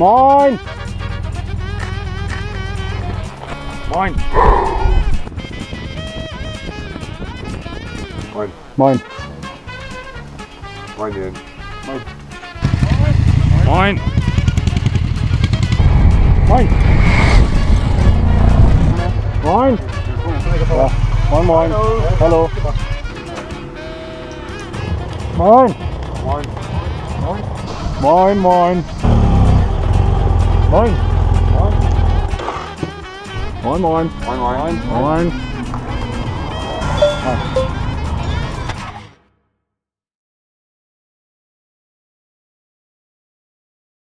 Moin. Mine. Moin. Ja, moin. Moin. Moin. Moin. Moin. Moin, Jens. Moin. Moin. Moin. Ja. Moin, moin. Hallo. Moin. Moin. Moin, moin. Moin. Moin, moin. Moin, moin. Moin. Ah.